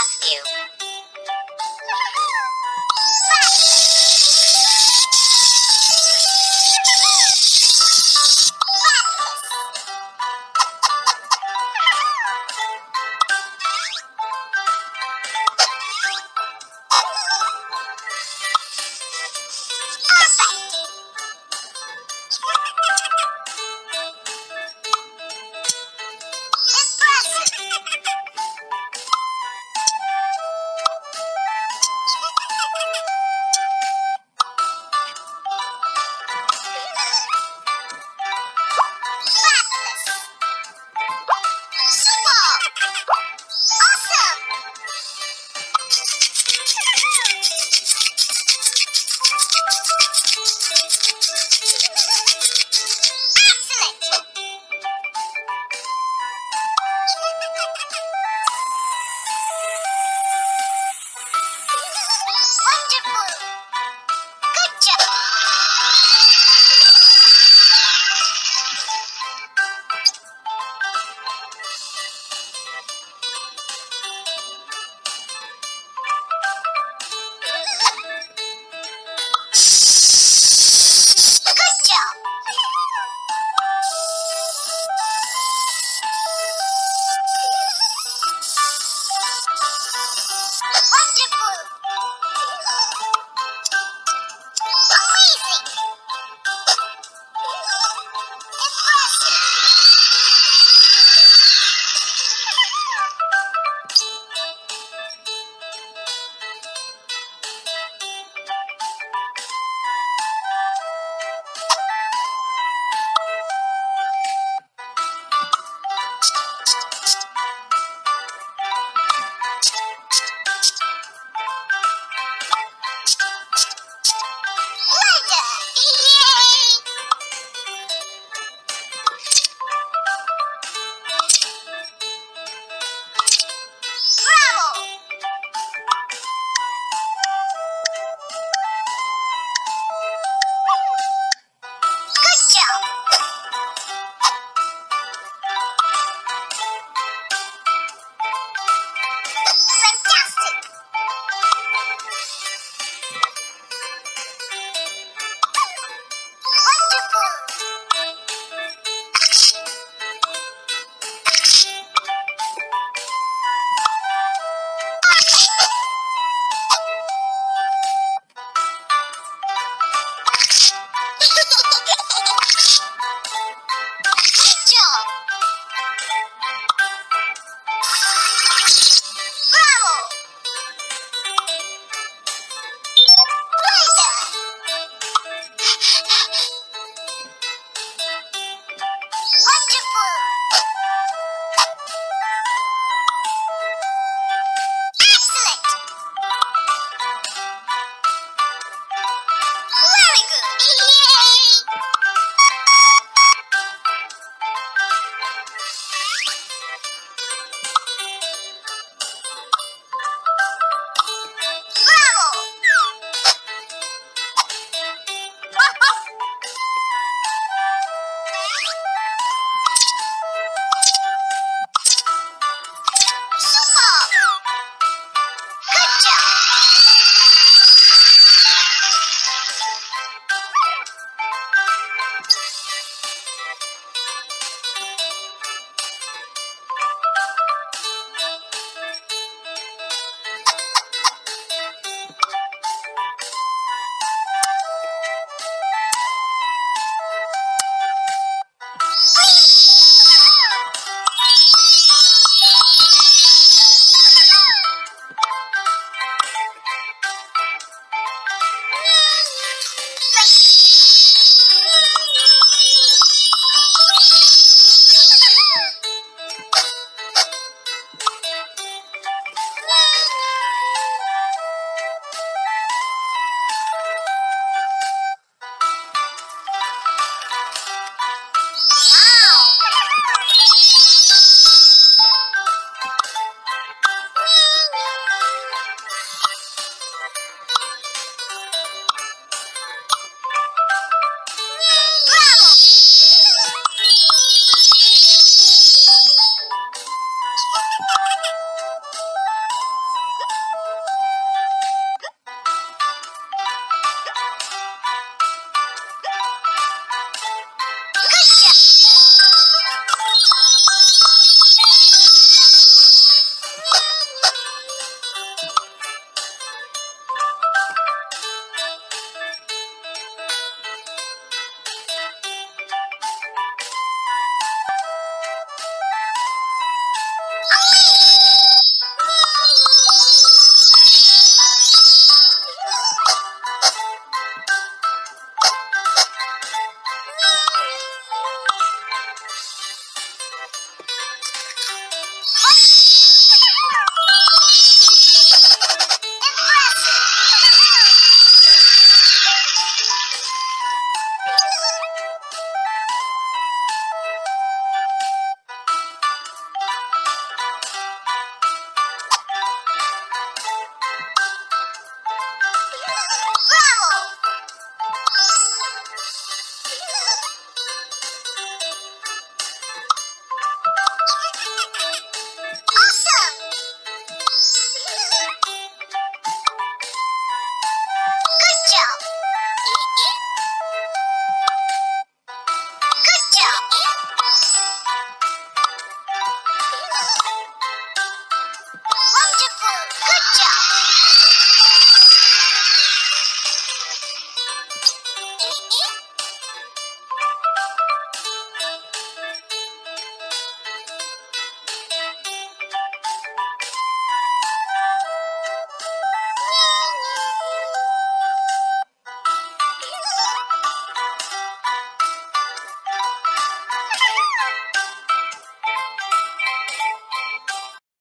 ask you.